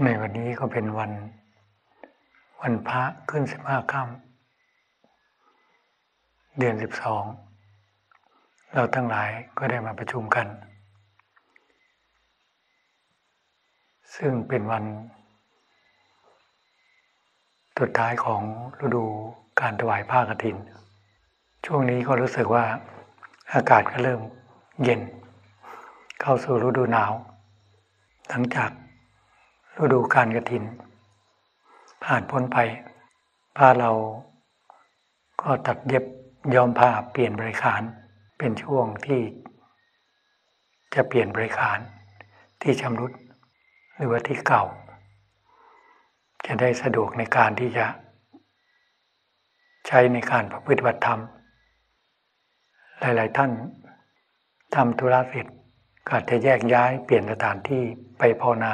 ในวันนี้ก็เป็นวัน วันพระขึ้นสิบห้าค่ำเดือนสิบสองเราทั้งหลายก็ได้มาประชุมกัน ซึ่งเป็นวันสุดท้ายของฤดูการถวายผ้ากฐิน ช่วงนี้ก็รู้สึกว่าอากาศก็เริ่มเย็น เข้าสู่ฤดูหนาว หลังจาก ฤดูการกระถิน ผ่านพ้นไปผ้าเราก็ตัดเย็บยอมผ้าเปลี่ยนบริการเป็นช่วงที่ จะเปลี่ยนบริการที่ชำรุดหรือว่าที่เก่า จะได้สะดวกในการที่จะใช้ในการประพฤติบัติธรรม หลาย ๆ ท่านทำธุระเสร็จก็จะแยกย้ายเปลี่ยนสถานที่ไปภาวนา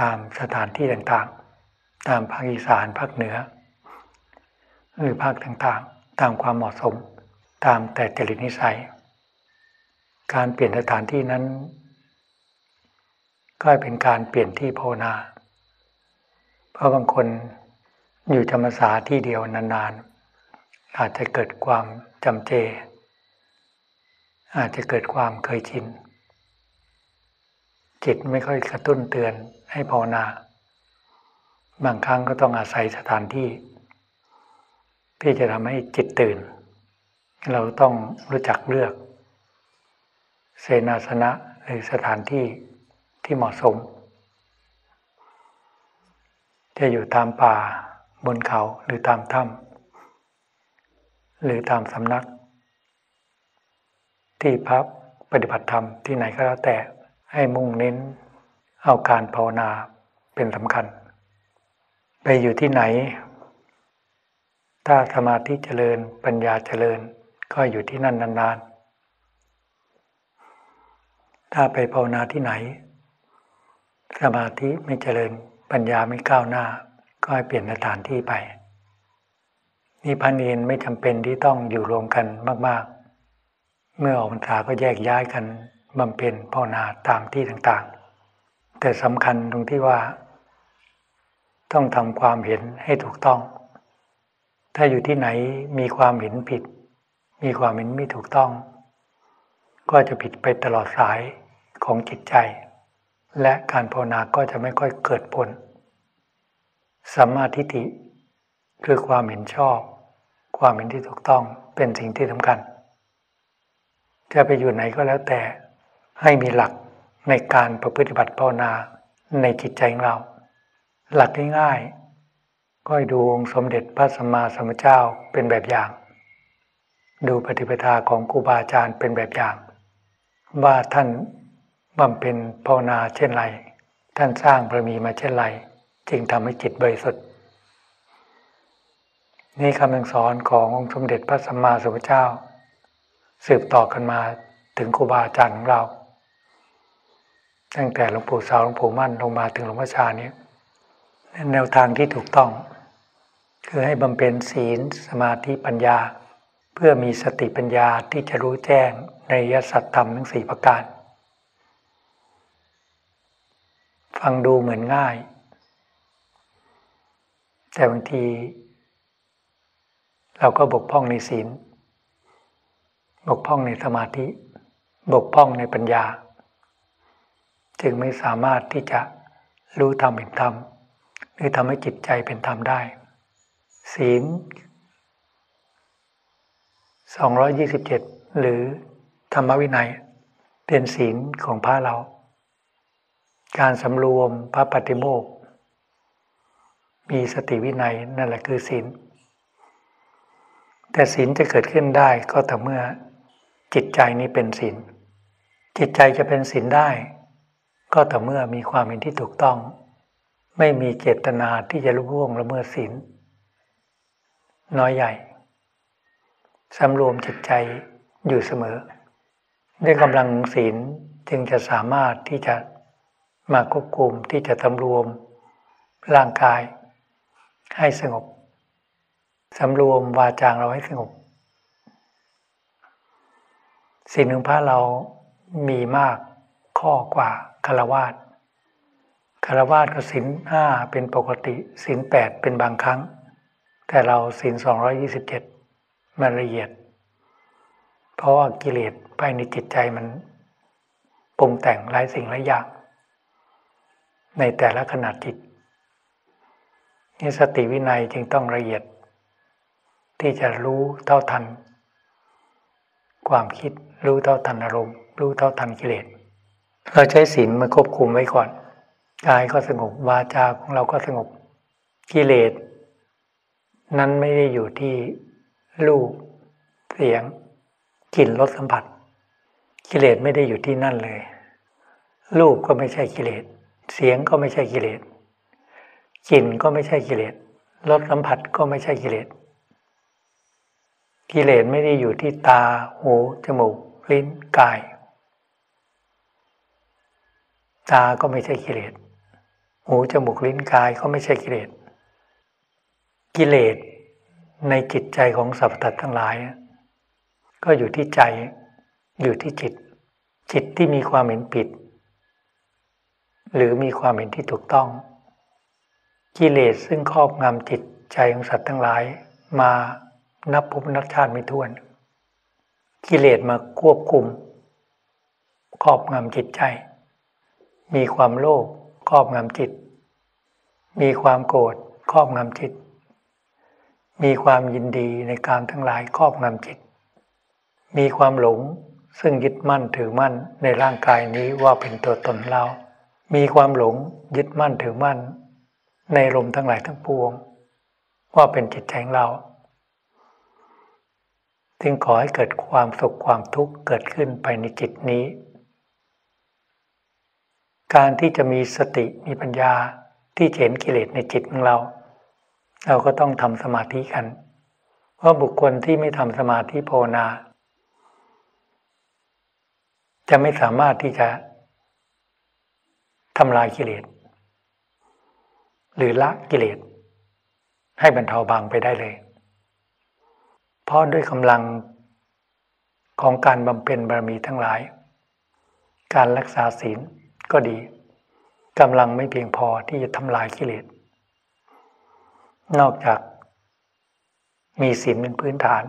ตามสถานที่ต่างๆ ตามภาคอีสานภาคเหนือ หรือภาคต่างๆ ตามความเหมาะสมตามแต่จริตนิสัย การเปลี่ยนสถานที่นั้น ก็เป็นการเปลี่ยนที่ภาวนา เพราะบางคนอยู่จำสาที่เดียวนานๆ อาจจะเกิดความจำเจ อาจจะเกิดความเคยชิน จิตไม่ค่อยกระตุ้นเตือนให้ภาวนา บางครั้งก็ต้องอาศัยสถานที่ ที่จะทำให้จิตตื่น เราต้องรู้จักเลือก เสนาสนะหรือสถานที่ที่เหมาะสม จะอยู่ตามป่าบนเขาหรือตามถ้ำหรือตามสำนัก ที่พักปฏิบัติธรรมที่ไหนก็แล้วแต่ ให้มุ่งเน้น เอาการภาวนาเป็นสำคัญ ไปอยู่ที่ไหน ถ้าสมาธิเจริญปัญญาเจริญก็อยู่ที่นั่นนานๆ ถ้าไปภาวนาที่ไหน สมาธิไม่เจริญปัญญาไม่ก้าวหน้า ก็ให้เปลี่ยนสถานที่ไปนี่พันเอนไม่จำเป็นที่ต้องอยู่รวมกันมาก ๆ เมื่อออกพรรษาก็แยกย้ายกัน บำเพ็ญภาวนาตามที่ต่างๆ แต่สำคัญตรงที่ว่า ต้องทำความเห็นให้ถูกต้อง ถ้าอยู่ที่ไหนมีความเห็นผิด มีความเห็นไม่ถูกต้อง ก็จะผิดไปตลอดสายของจิตใจ และการภาวนาก็จะไม่ค่อยเกิดผลสัมมาทิฏฐิคือความเห็นชอบ ความเห็นที่ถูกต้องเป็นสิ่งที่สำคัญ จะไปอยู่ไหนก็แล้วแต่ ให้มีหลักในการประพฤติบัติภาวนาในจิตใจของเรา หลักง่ายๆก็ดูองค์สมเด็จพระสัมมาสัมพุทธเจ้าเป็นแบบอย่าง ดูปฏิปทาของครูบาอาจารย์เป็นแบบอย่าง ว่าท่านบำเพ็ญภาวนาเช่นไร ท่านสร้างบารมีมาเช่นไร จึงทำให้จิตบริสุทธิ์นี่คำสอนขององค์สมเด็จพระสัมมาสัมพุทธเจ้า สืบต่อกันมาถึงครูบาอาจารย์ของเรา ตั้งแต่หลวงปู่สาวหลวงปู่มั่นลงมาถึงหลวงพ่อชานี้แนวทางที่ถูกต้อง คือให้บำเพ็ญศีลสมาธิปัญญา เพื่อมีสติปัญญาที่จะรู้แจ้งในยสัตธรรมทั้งสี่ประการ ฟังดูเหมือนง่าย แต่บางที เราก็บกพร่องในศีล บกพร่องในสมาธิ บกพร่องในปัญญา จึงไม่สามารถที่จะรู้ธรรมเห็นธรรมหรือทำให้จิตใจเป็นธรรมได้ ศีล 227 หรือธรรมวินัย เป็นศีลของพระเรา การสำรวมพระปฏิโมกมีสติวินัยนั่นแหละคือศีล แต่ศีลจะเกิดขึ้นได้ก็แต่เมื่อจิตใจนี้เป็นศีล จิตใจจะเป็นศีลได้ ก็แต่เมื่อมีความเห็นที่ถูกต้อง ไม่มีเจตนาที่จะลุกล่วงละเมิดศีลน้อยใหญ่สำรวมจิตใจอยู่เสมอ ด้วยกำลังศีลจึงจะสามารถที่จะมาควบคุมที่จะสำรวมร่างกายให้สงบสำรวมวาจางเราให้สงบสิ่งหนึ่งพระเรามีมากข้อกว่า คารวาสคารวาสก็ศีลห้าเป็นปกติศีลแปดเป็นบางครั้ง แต่เราศีลสองยี่สิบเจ็ดมันละเอียด เพราะว่ากิเลสภายในจิตใจมันปรุงแต่งหลายสิ่งหลายอย่าง ในแต่ละขนาดจิตนี่สติวินัยจึงต้องละเอียด ที่จะรู้เท่าทัน ความคิดรู้เท่าทันอารมณ์ รู้เท่าทันกิเลส เราใช้ศีลมาควบคุมไว้ก่อนกายก็สงบวาจาของเราก็สงบกิเลส นั้นไม่ได้อยู่ที่รูปเสียงกลิ่นรสสัมผัส กิเลสไม่ได้อยู่ที่นั่นเลย รูปก็ไม่ใช่กิเลส เสียงก็ไม่ใช่กิเลสกลิ่นก็ไม่ใช่กิเลสรสสัมผัสก็ไม่ใช่กิเลสกิเลสไม่ได้อยู่ที่ตาหูจมูกลิ้นกาย ตาก็ไม่ใช่กิเลสหูจมูกลิ้นกายก็ไม่ใช่กิเลสกิเลสในจิตใจของสรรพสัตว์ทั้งหลาย ก็อยู่ที่ใจอยู่ที่จิต จิตที่มีความเห็นผิด หรือมีความเห็นที่ถูกต้อง กิเลสซึ่งครอบงำจิตใจของสัตว์ทั้งหลาย มานับภพนับชาติไม่ถ้วน กิเลสมาควบคุม ครอบงำจิตใจ มีความโลภครอบงำจิต มีความโกรธครอบงำจิต มีความยินดีในการทั้งหลายครอบงำจิต มีความหลงซึ่งยึดมั่นถือมั่นในร่างกายนี้ว่าเป็นตัวตนเรา มีความหลงยึดมั่นถือมั่น ในลมทั้งหลายทั้งปวง ว่าเป็นจิตใจของเราจึงขอให้เกิดความสุขความทุกข์เกิดขึ้นไปในจิตนี้ การที่จะมีสติมีปัญญาที่เห็นกิเลสในจิตของเรา เราก็ต้องทำสมาธิกัน เพราะบุคคลที่ไม่ทำสมาธิภาวนา จะไม่สามารถที่จะทำลายกิเลสหรือละกิเลสให้บรรเทาบางไปได้เลย เพราะด้วยกำลังของการบำเพ็ญบารมีทั้งหลาย การรักษาศีล ก็ดีกำลังไม่เพียงพอที่จะทำลายกิเลส นอกจากมีศีลเป็นพื้นฐาน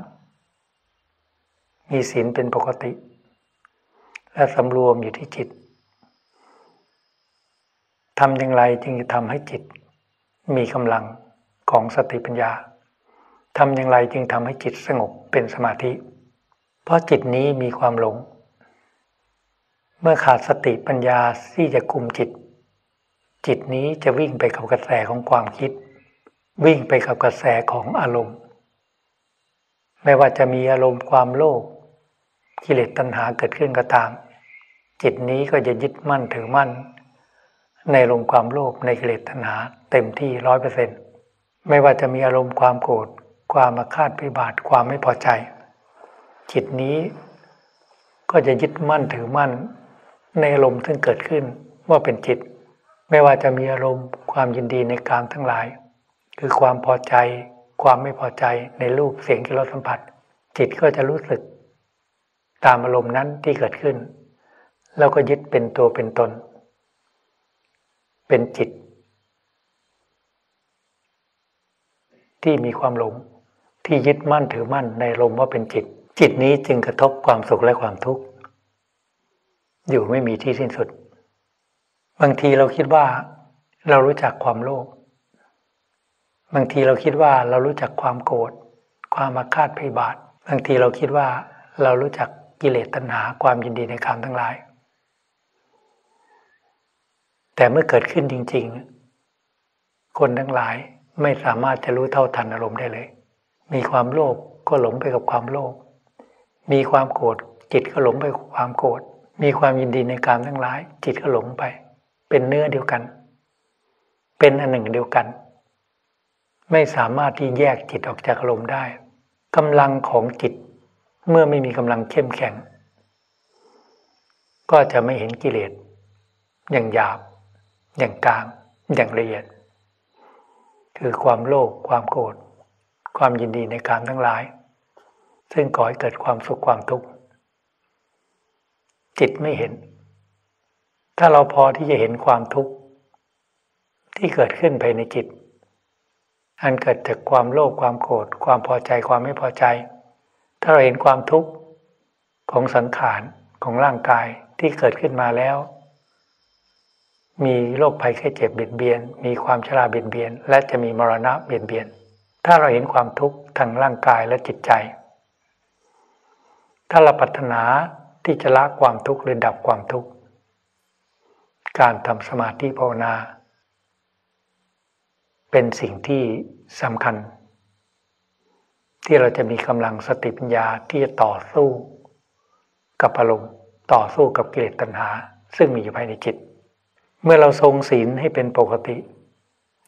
มีศีลเป็นปกติ และสำรวมอยู่ที่จิตทำอย่างไรจึงจะทำให้จิต มีกำลังของสติปัญญาทำอย่างไรจึงทำให้จิตสงบเป็นสมาธิ เพราะจิตนี้มีความหลง เมื่อขาดสติปัญญาที่จะคุมจิต จิตนี้จะวิ่งไปกับกระแสของความคิด วิ่งไปกับกระแสของอารมณ์ ไม่ว่าจะมีอารมณ์ความโลภกิเลสตัณหาเกิดขึ้นก็ตาม จิตนี้ก็จะยึดมั่นถือมั่น ในอารมณ์ความโลภในกิเลสตัณหาเต็มที่ร้อยเปอร์เซ็นต์ไม่ว่าจะมีอารมณ์ความโกรธความมาคาดพิบาทความไม่พอใจ จิตนี้ก็จะยึดมั่นถือมั่น ในอารมณ์ซึ่งเกิดขึ้นว่าเป็นจิต ไม่ว่าจะมีอารมณ์ความยินดีในกามทั้งหลาย คือความพอใจ ความไม่พอใจในรูปเสียงกิรสัมผัส จิตก็จะรู้สึก ตามอารมณ์นั้นที่เกิดขึ้น แล้วก็ยึดเป็นตัวเป็นตน เป็นจิต ที่มีความหลงที่ยึดมั่นถือมั่นในลมว่าเป็นจิต จิตนี้จึงกระทบความสุขและความทุกข์ อยู่ไม่มีที่สิ้นสุด บางทีเราคิดว่าเรารู้จักความโลภบางทีเราคิดว่าเรารู้จักความโกรธความมาคาดพยาบาทบางทีเราคิดว่าเรารู้จักกิเลสตัณหาความยินดีในกามทั้งหลาย แต่เมื่อเกิดขึ้นจริง ๆ คนทั้งหลายไม่สามารถจะรู้เท่าทันอารมณ์ได้เลย มีความโลภก็หลงไปกับความโลภมีความโกรธจิตก็หลงไปกับความโกรธ มีความยินดีในการทั้งหลาย จิตก็หลงไป เป็นเนื้อเดียวกัน เป็นอันหนึ่งเดียวกัน ไม่สามารถที่แยกจิตออกจากอารมณ์ได้กำลังของจิตเมื่อไม่มีกำลังเข้มแข็ง ก็จะไม่เห็นกิเลสอย่างหยาบ อย่างกลาง อย่างละเอียด คือความโลภความโกรธความยินดีในการทั้งหลาย ซึ่งก่อให้เกิดความสุขความทุกข์ จิตไม่เห็น ถ้าเราพอที่จะเห็นความทุกข์ที่เกิดขึ้นภายในจิต อันเกิดจากความโลภความโกรธความพอใจความไม่พอใจ ถ้าเราเห็นความทุกข์ของสังขารของร่างกายที่เกิดขึ้นมาแล้ว มีโรคภัยแค่เจ็บเบียดเบียน มีความชราเบียดเบียน และจะมีมรณะเบียดเบียน ถ้าเราเห็นความทุกข์ทางร่างกายและจิตใจ ถ้าเราปรารถนา ที่จะละความทุกข์หรือดับความทุกข์ การทำสมาธิภาวนา เป็นสิ่งที่สำคัญ ที่เราจะมีกำลังสติปัญญาที่จะต่อสู้กับอารมณ์ต่อสู้กับกิเลสตัณหา ซึ่งมีอยู่ภายในจิต เมื่อเราทรงศีลให้เป็นปกติ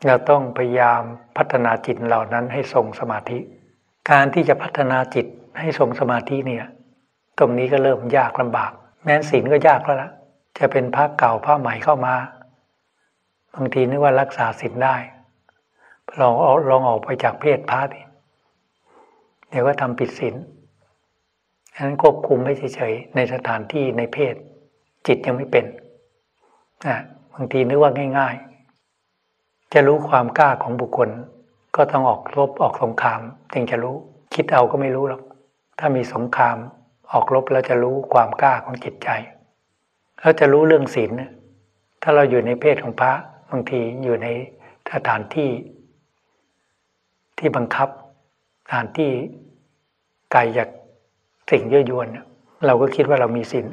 เราต้องพยายามพัฒนาจิตเหล่านั้นให้ทรงสมาธิ การที่จะพัฒนาจิตให้ทรงสมาธิเนี่ย ตรงนี้ก็เริ่มยากลำบาก แม้นศีลก็ยากแล้วละจะเป็นพระเก่าพระใหม่เข้ามาบางทีนึกว่ารักษาศีลได้ลองลองออกไปจากเพศพระดิเดี๋ยวก็ทำผิดศีลฉะนั้นควบคุมไม่เฉยๆในสถานที่ในเพศ จิตยังไม่เป็นนะบางทีนึกว่าง่าย ๆ จะรู้ความกล้าของบุคคล ก็ต้องออกรบออกสงครามจึงจะรู้ คิดเอาก็ไม่รู้หรอก ถ้ามีสงคราม ออกรบแล้วจะรู้ความกล้าของจิตใจแล้วจะรู้เรื่องศีลถ้าเราอยู่ในเพศของพระบางทีอยู่ในสถานที่ ที่บังคับสถานที่ไกลจากสิ่งเย่อยวนเราก็คิดว่าเรามีศีล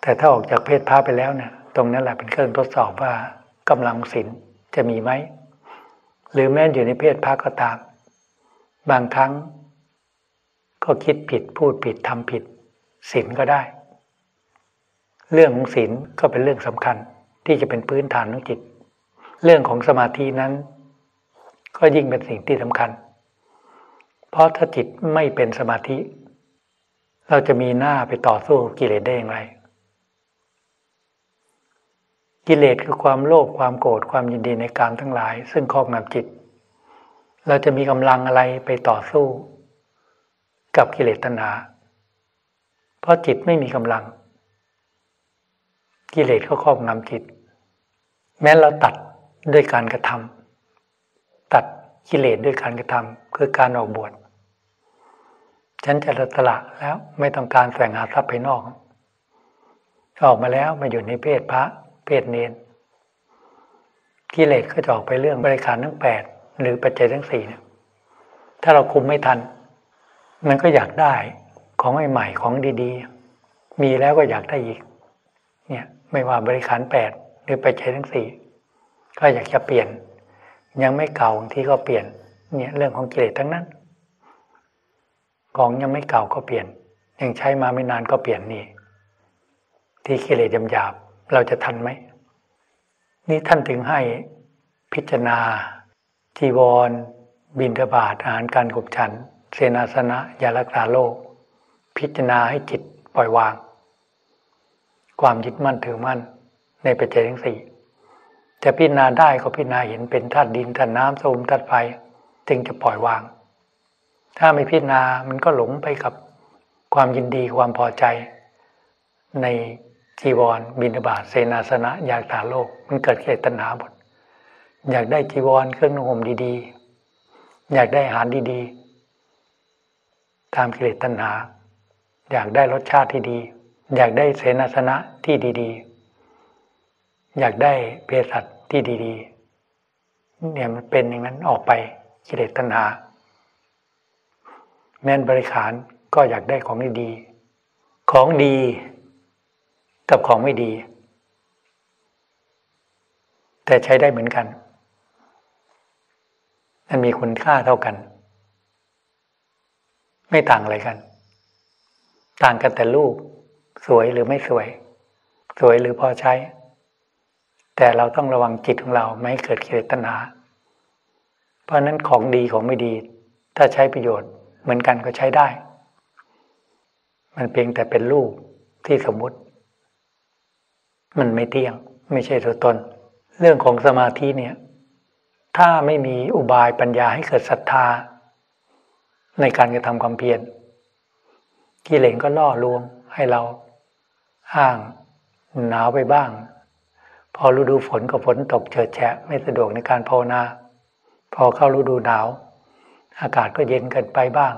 แต่ถ้าออกจากเพศพระไปแล้วเนี่ยตรงนั้นแหละเป็นเครื่องทดสอบว่ากำลังศีลจะมีไหมหรือแม้อยู่ในเพศพระก็ตาม บางครั้ง ก็คิดผิดพูดผิดทำผิดศีลก็ได้ เรื่องของศีลก็เป็นเรื่องสำคัญที่จะเป็นพื้นฐานของจิต เรื่องของสมาธินั้น ก็ยิ่งเป็นสิ่งที่สำคัญ เพราะถ้าจิตไม่เป็นสมาธิ เราจะมีหน้าไปต่อสู้กิเลสได้อย่างไร กิเลสคือความโลภความโกรธความยินดีในการทั้งหลาย ซึ่งครอบงำจิต เราจะมีกำลังอะไรไปต่อสู้ กับกิเลสตัณหา เพราะจิตไม่มีกำลัง กิเลสก็ครอบงำจิต แม้เราตัดด้วยการกระทำตัดกิเลสด้วยการกระทำคือการออกบวชฉันจะละตละแล้วไม่ต้องการแสวงหาทรัพย์ภายนอก ออกมาแล้วมาอยู่ในเพศพระ เพศเนนกิเลสก็จะออกไปเรื่องบริการทั้งแปดหรือปัจจัยทั้งสี่เนี่ยถ้าเราคุมไม่ทัน มันก็อยากได้ของใหม่ๆของดีๆ มีแล้วก็อยากได้อีก เนี่ยไม่ว่าบริการแปดหรือไปัจจัยทั้งสี่ก็อยากจะเปลี่ยน ยังไม่เก่าที่ก็เปลี่ยน เนี่ยเรื่องของกิเลสทั้งนั้น ของยังไม่เก่าก็เปลี่ยน ยังใช้มาไม่นานก็เปลี่ยนนี่ ที่กิเลสยำหยาบเราจะทันไหมนี่ท่านถึงให้พิจารณาจีวร บินทบาทอาหารการกบฉัน เสนาสนะยารักษาโลก พิจารณาให้จิตปล่อยวาง ความยึดมั่นถือมั่นในปัจจัยทั้งสี่จะพิจารณาได้ก็พิจารณาเห็นเป็นธาตุดินธาตุน้ำโสมธาตุไฟจึงจะปล่อยวาง ถ้าไม่พิจารณามันก็หลงไปกับความยินดีความพอใจ ในจีวรบินบาตเสนาสนะอยากตาโลก มันเกิดเกิดตัณหาหมดอยากได้จีวรเครื่องนุ่งห่มดีๆ อยากได้อาหารดีๆ ตามกิเลสตัณหา อยากได้รสชาติที่ดี อยากได้เสนาสนะที่ดี ๆ อยากได้เภสัชที่ดีๆ เนี่ยมันเป็นอย่างนั้นออกไปกิเลสตัณหา แม้นบริขารก็อยากได้ของดีของดีกับของไม่ดี แต่ใช้ได้เหมือนกันมันมีคุณค่าเท่ากัน ไม่ต่างอะไรกัน ต่างกันแต่รูป สวยหรือไม่สวย สวยหรือพอใช้ แต่เราต้องระวังจิตของเราไม่ให้เกิดกิเลสตัณหา เพราะนั้นของดีของไม่ดี ถ้าใช้ประโยชน์ เหมือนกันก็ใช้ได้ มันเพียงแต่เป็นรูปที่สมมุติ มันไม่เที่ยง ไม่ใช่ตัวตน เรื่องของสมาธิเนี่ย ถ้าไม่มีอุบายปัญญาให้เกิดศรัทธา ในการกระทำความเพียรกิเลสก็ล่อลวงให้เราอ้างหนาวไปบ้าง พอฤดูฝนก็ฝนตกเฉิดแฉะไม่สะดวกในการภาวนา พอเข้าฤดูหนาว อากาศก็เย็นเกินไปบ้าง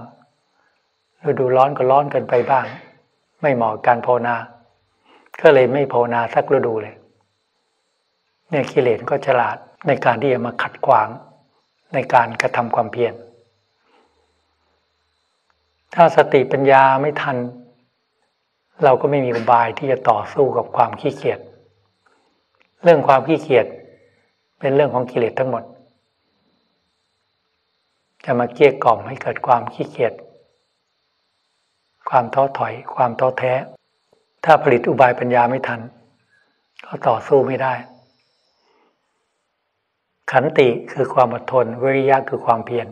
ฤดูร้อนก็ร้อนเกินไปบ้าง ไม่เหมาะการภาวนา ก็เลยไม่ภาวนาสักฤดูเลยเนี่ยกิเลสก็ฉลาดในการที่จะมาขัดขวางในการกระทำความเพียร ถ้าสติปัญญาไม่ทัน เราก็ไม่มีอุบายที่จะต่อสู้กับความขี้เกียจ เรื่องความขี้เกียจเป็นเรื่องของกิเลสทั้งหมด จะมาเกลี้ยกล่อมให้เกิดความขี้เกียจ ความท้อถอย ความท้อแท้ ถ้าผลิตอุบายปัญญาไม่ทัน ก็ต่อสู้ไม่ได้ ขันติคือความอดทน วิริยะคือความเพียร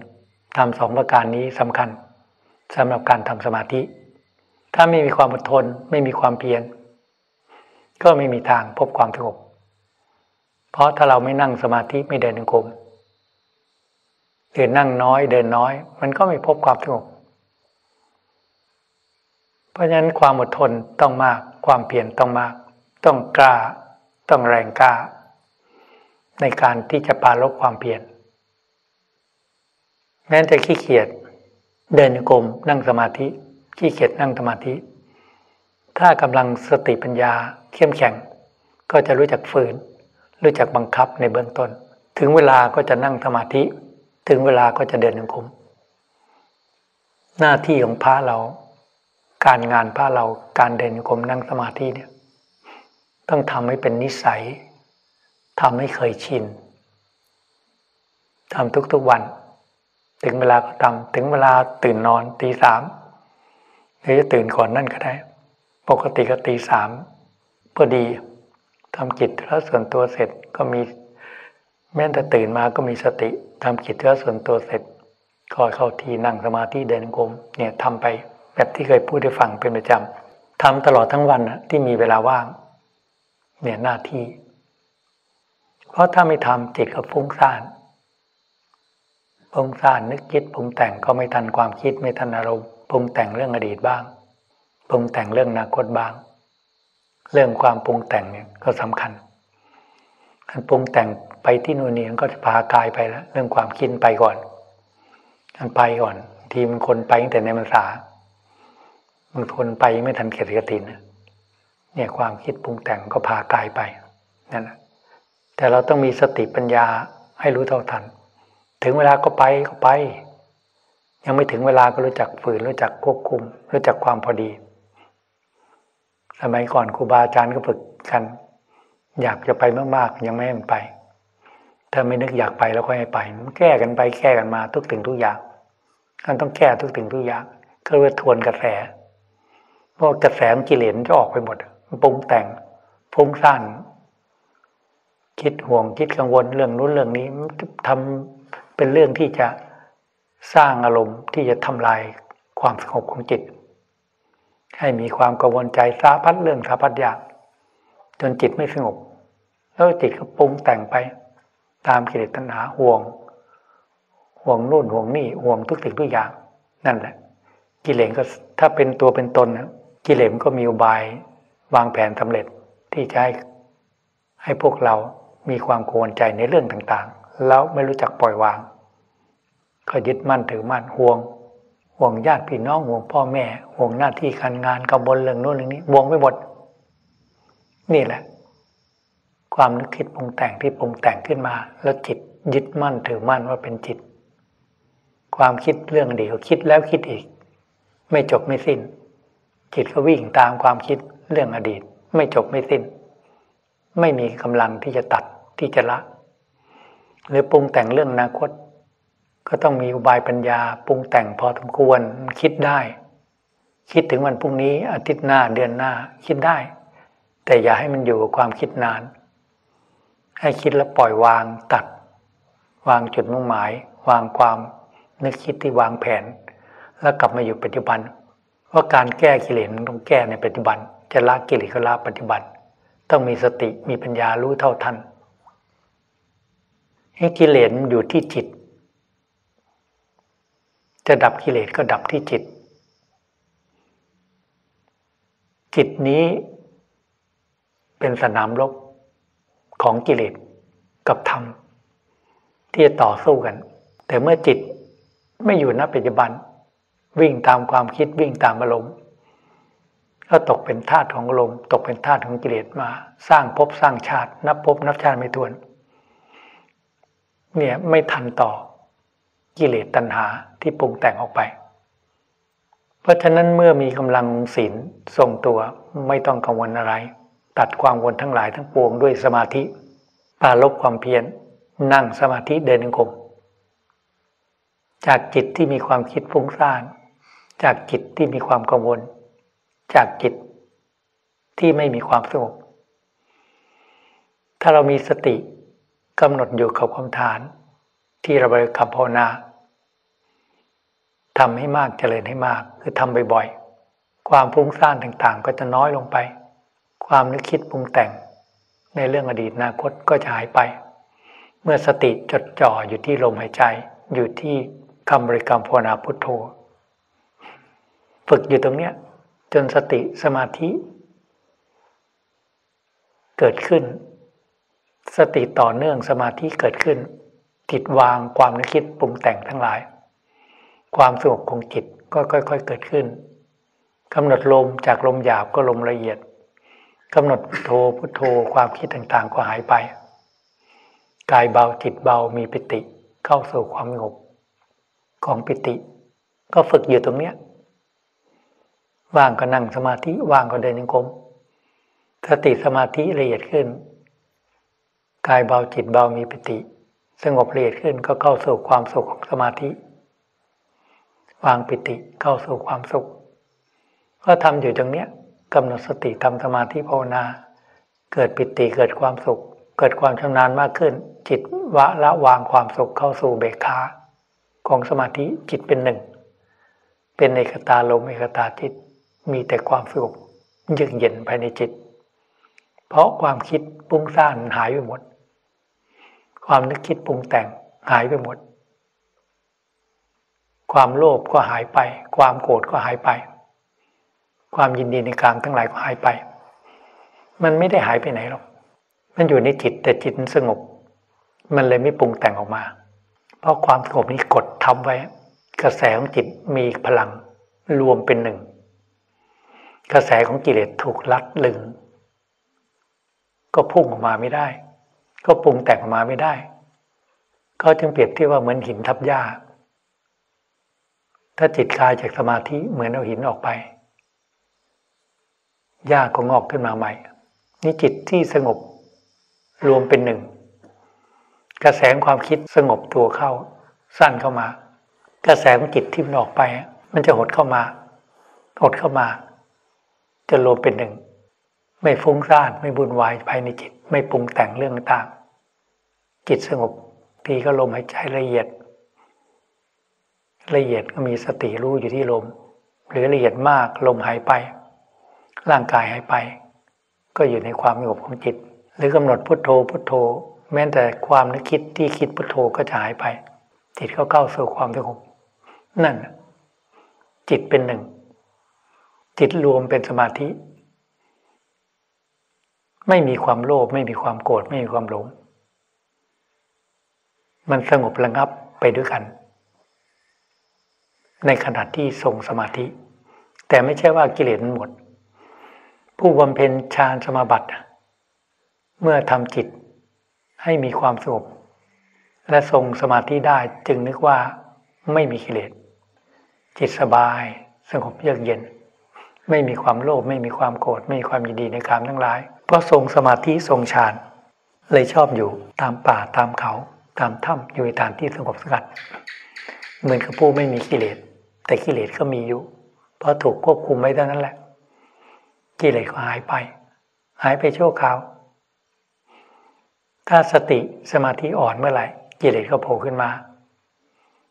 ทำสองประการนี้สำคัญ สำหรับการทำสมาธิ ถ้าไม่มีความอดทน ไม่มีความเพียรก็ไม่มีทางพบความสงบเพราะถ้าเราไม่นั่งสมาธิไม่เดินจงกรมเดินนั่งน้อยเดินน้อย มันก็ไม่พบความสงบเพราะฉะนั้นความอดทนต้องมาก ความเพียรต้องมาก ต้องกล้า ต้องแรงกล้า ในการที่จะปาลบความเพียรแม้แต่ขี้เกียจ เดินโกมนั่งสมาธิขี้เกียจนั่งสมาธิ ถ้ากำลังสติปัญญาเข้มแข็ง ก็จะรู้จักฝืน รู้จักบังคับในเบื้องต้น ถึงเวลาก็จะนั่งสมาธิ ถึงเวลาก็จะเดินโกมหน้าที่ของพระเรา การงานพระเราการเดินโกมนั่งสมาธิเนี่ยต้องทำให้เป็นนิสัยทำให้เคยชินทำทุกๆวัน ถึงเวลาก็ทำถึงเวลาตื่นนอนตีสามหรือจะตื่นก่อนนั่นก็ได้ ปกติก็ตีสามพอดีทำกิจแล้วส่วนตัวเสร็จก็มีแม้แต่ตื่นมาก็มีสติทำกิจแล้วส่วนตัวเสร็จก็เข้าทีนั่งสมาธิเดินกรมเนี่ยทำไปแบบที่เคยพูดให้ฟังเป็นประจำทำตลอดทั้งวันนะที่มีเวลาว่าง เนี่ยหน้าที่ เพราะถ้าไม่ทำจิตก็ฟุ้งซ่าน ฟุ้งซ่านนึกคิดปรุงแต่งก็ไม่ทันความคิดไม่ทันอารมณ์ปรุงแต่งเรื่องอดีตบ้างปรุงแต่งเรื่องอนาคตบ้าง เรื่องความปรุงแต่งเนี่ยก็สำคัญอันปรุงแต่งไปที่นู่นนี่ก็จะพากายไปแล้วเรื่องความคิดไปก่อนอันไปก่อน ทีมันคนไปตั้งแต่ในมรรษาบางคนไปไม่ทันเกียรติกตินเนี่ยความคิดปรุงแต่งก็พากายไปนั่นแหละแต่เราต้องมีสติปัญญาให้รู้เท่าทัน ถึงเวลาก็ไปก็ไป ยังไม่ถึงเวลาก็รู้จักฝืนรู้จักควบคุม รู้จักความพอดี สมัยก่อนครูบาอาจารย์ก็ฝึกกัน อยากจะไปมากๆยังไม่ให้มันไป ถ้าไม่นึกอยากไปแล้วก็ให้ไปมันแก้กันไปแก้กันมาทุกถึงทุกอย่างมันต้องแก้ทุกถึงทุกอย่างก็เรียกทวนกระแสเพราะกระแสกิเลสจะออกไปหมดมันปรุงแต่งพุ่งสั้นคิดห่วงคิดกังวลเรื่องนู้นเรื่องนี้ทำ เป็นเรื่องที่จะสร้างอารมณ์ที่จะทำลายความสงบของจิต ให้มีความกังวลใจสาพัดเรื่องสาพัดอยากจนจิตไม่สงบ แล้วจิตก็ปรุงแต่งไป ตามกิเลสตัณหาห่วง ห่วงนู่นห่วงนี่ห่วงทุกสิ่งทุกอย่าง นั่นแหละ กิเลสก็ถ้าเป็นตัวเป็นตนนะกิเลสก็มีอุบายวางแผนสำเร็จที่จะให้ให้พวกเรามีความกังวลใจในเรื่องต่างๆ แล้วไม่รู้จักปล่อยวาง ก็ยึดมั่นถือมั่นห่วง ห่วงญาติพี่น้องห่วงพ่อแม่ ห่วงหน้าที่การงานกังวลเรื่องโน้นเรื่องนี้ห่วงไม่หมดนี่แหละ ความนึกคิดปรุงแต่งที่ปรุงแต่งขึ้นมา แล้วจิตยึดมั่นถือมั่นว่าเป็นจิต ความคิดเรื่องดีก็คิดแล้วคิดอีก ไม่จบไม่สิ้น จิตก็วิ่งตามความคิดเรื่องอดีต ไม่จบไม่สิ้น ไม่มีกำลังที่จะตัดที่จะละ หรือปรุงแต่งเรื่องอนาคต ก็ต้องมีอุบายปัญญา ปรุงแต่งพอสมควรคิดได้ คิดถึงวันพรุ่งนี้อาทิตย์หน้าเดือนหน้าคิดได้ แต่อย่าให้มันอยู่กับความคิดนาน ให้คิดแล้วปล่อยวางตัด วางจุดมุ่งหมาย วางความนึกคิดที่วางแผน แล้วกลับมาอยู่ปัจจุบันว่าการแก้กิเลสต้องแก้ในปัจจุบัน จะละกิเลสก็ละปัจจุบัน ต้องมีสติมีปัญญารู้เท่าทัน กิเลสอยู่ที่จิต จะดับกิเลสก็ดับที่จิต จิตนี้เป็นสนามรบของกิเลสกับธรรม ที่จะต่อสู้กัน แต่เมื่อจิตไม่อยู่ณปัจจุบัน วิ่งตามความคิดวิ่งตามอารมณ์ก็ตกเป็นทาสของอารมณ์ตกเป็นทาสของกิเลสมา สร้างภพสร้างชาติ นับภพนับชาติไม่ถ้วน เนี่ยไม่ทันต่อกิเลสตัณหาที่ปรุงแต่งออกไป เพราะฉะนั้นเมื่อมีกำลังศีลทรงตัวไม่ต้องกังวลอะไร ตัดความวนทั้งหลายทั้งปวงด้วยสมาธิปาลบความเพียรนั่งสมาธิเดินงกรมจากจิตที่มีความคิดฟุ้งซ่าน จากจิตที่มีความกังวล จากจิตที่ไม่มีความสงบถ้าเรามีสติ กำหนดอยู่กับความฐาน ที่ราบริกรรมภาวนาทำให้มากเจริญให้มาก คือทำบ่อยๆ ความฟุ้งซ่านต่างๆ ก็จะน้อยลงไป ความนึกคิดปรุงแต่ง ในเรื่องอดีตอนาคตก็จะหายไป เมื่อสติจดจ่ออยู่ที่ลมหายใจ อยู่ที่คำบริกรรมภาวนาพุทโธ ฝึกอยู่ตรงเนี้ยจนสติสมาธิ เกิดขึ้น สติต่อเนื่องสมาธิเกิดขึ้น จิตวางความนึกคิดปรุงแต่งทั้งหลาย ความสงบของจิตก็ค่อย ๆ เกิดขึ้นกำหนดลมจากลมหยาบก็ลมละเอียดกำหนดพุทโธพุทโธความคิดต่างๆ ก็หายไป กายเบาจิตเบามีปิติเข้าสู่ความสงบของปิติ ก็ฝึกอยู่ตรงเนี้ยว่างก็นั่งสมาธิว่างก็เดินยังกรมสติสมาธิละเอียดขึ้น กายเบาจิตเบามีปิติสงบละเอียดขึ้นก็เข้าสู่ความสุขของสมาธิ วางปิติเข้าสู่ความสุข ก็ทำอยู่ตรงเนี้ยกำหนดสติทำสมาธิภาวนา เกิดปิติเกิดความสุข เกิดความชำนาญมากขึ้น จิตวะละวางความสุขเข้าสู่เบกขาของสมาธิจิตเป็นหนึ่ง เป็นเอกตาลมเอกตาจิตมีแต่ความสุขเยือกเย็นภายในจิต เพราะความคิดปุ้งซ่านหายไปหมด ความนึกคิดปรุงแต่งหายไปหมด ความโลภก็หายไป ความโกรธก็หายไป ความยินดีในกลางทั้งหลายก็หายไป มันไม่ได้หายไปไหนหรอก มันอยู่ในจิตแต่จิตสงบ มันเลยไม่ปรุงแต่งออกมา เพราะความสงบนี้กดทำไว้ กระแสของจิตมีพลังรวมเป็นหนึ่ง กระแสของกิเลสถูกลัดลึง ก็พุ่งออกมาไม่ได้ ก็ปรุงแต่งออกมาไม่ได้ ก็จึงเปรียบที่ว่าเหมือนหินทับหญ้า ถ้าจิตคลายจากสมาธิเหมือนเอาหินออกไปหญ้าก็งอกขึ้นมาใหม่ นี่จิตที่สงบรวมเป็นหนึ่ง กระแสความคิดสงบตัวเข้า สั้นเข้ามา กระแสของจิตที่มันออกไป มันจะหดเข้ามา หดเข้ามา จะรวมเป็นหนึ่ง ไม่ฟุ้งซ่านไม่บุญวายภายในจิต ไม่ปรุงแต่งเรื่องต่างจิตสงบทีก็ลมหายใจละเอียด ละเอียดก็มีสติรู้อยู่ที่ลม หรือละเอียดมากลมหายไป ร่างกายหายไป ก็อยู่ในความสงบของจิต หรือกำหนดพุทโธพุทโธ แม้แต่ความนึกคิดที่คิดพุทโธก็จะหายไป จิตก็เข้าสู่ความสงบนั่นจิตเป็นหนึ่ง จิตรวมเป็นสมาธิ ไม่มีความโลภไม่มีความโกรธไม่มีความหลง มันสงบระงับไปด้วยกัน ในขณะที่ทรงสมาธิ แต่ไม่ใช่ว่ากิเลสมันหมด ผู้บำเพ็ญฌานสมาบัติ เมื่อทำจิตให้มีความสงบ และทรงสมาธิได้จึงนึกว่าไม่มีกิเลสจิตสบายสงบเยือกเย็น ไม่มีความโลภไม่มีความโกรธไม่มีความยินดีในกามทั้งหลาย ก็ทรงสมาธิทรงฌานเลยชอบอยู่ตามป่าตามเขา ตามถ้ำอยู่ในฐานที่สงบสงัดเหมือนกับผู้ไม่มีกิเลส แต่กิเลสก็มีอยู่ เพราะถูกควบคุมไว้เท่านั้นแหละ กิเลสก็หายไป หายไปชั่วคราว ถ้าสติสมาธิอ่อนเมื่อไหร่กิเลสก็โผล่ขึ้นมา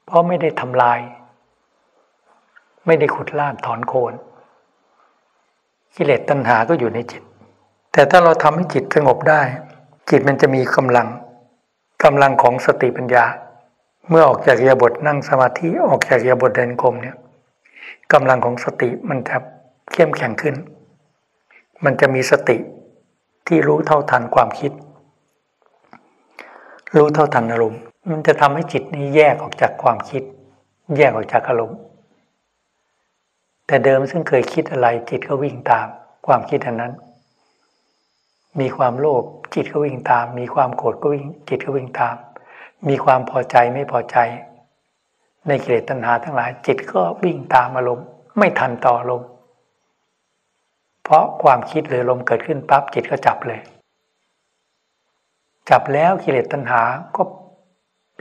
เพราะไม่ได้ทำลาย ไม่ได้ขุดล่างถอนโคนกิเลสตัณหาก็อยู่ในจิต แต่ถ้าเราทำให้จิตสงบได้ จิตมันจะมีกำลังกำลังของสติปัญญา เมื่อออกจากยาบทนั่งสมาธิออกจากยาบทเดินกรมเนี่ยกำลังของสติมันจะเข้มแข็งขึ้น มันจะมีสติที่รู้เท่าทันความคิด รู้เท่าทันอารมณ์มันจะทำให้จิตนี้แยกออกจากความคิด แยกออกจากอารมณ์แต่เดิมซึ่งเคยคิดอะไรจิตก็วิ่งตามความคิดอันนั้น มีความโลภจิตก็วิ่งตาม มีความโกรธก็วิ่งจิตก็วิ่งตาม มีความพอใจไม่พอใจ ในกิเลสตัณหาทั้งหลาย จิตก็วิ่งตามอารมณ์ ไม่ทันต่ออารมณ์เพราะความคิดหรือลมเกิดขึ้นปั๊บจิตก็จับเลย จับแล้วกิเลสตัณหาก็